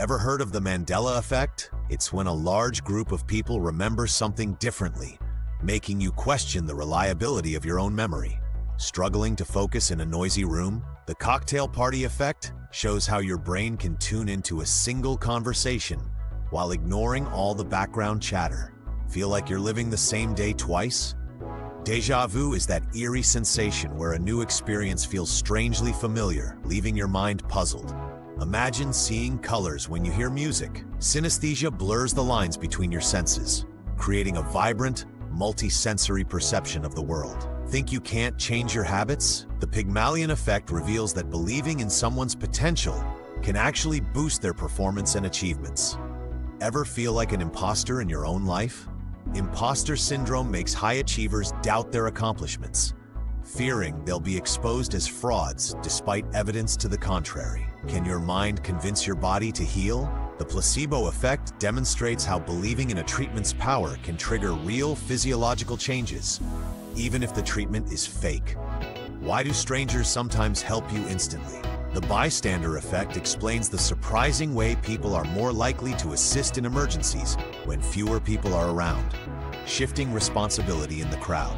Ever heard of the Mandela effect? It's when a large group of people remember something differently, making you question the reliability of your own memory. Struggling to focus in a noisy room? The cocktail party effect shows how your brain can tune into a single conversation while ignoring all the background chatter. Feel like you're living the same day twice? Deja vu is that eerie sensation where a new experience feels strangely familiar, leaving your mind puzzled. Imagine seeing colors when you hear music. Synesthesia blurs the lines between your senses, creating a vibrant, multi-sensory perception of the world. Think you can't change your habits? The Pygmalion effect reveals that believing in someone's potential can actually boost their performance and achievements. Ever feel like an imposter in your own life? Imposter syndrome makes high achievers doubt their accomplishments, fearing they'll be exposed as frauds despite evidence to the contrary. Can your mind convince your body to heal? The placebo effect demonstrates how believing in a treatment's power can trigger real physiological changes, even if the treatment is fake. Why do strangers sometimes help you instantly? The bystander effect explains the surprising way people are more likely to assist in emergencies when fewer people are around, shifting responsibility in the crowd.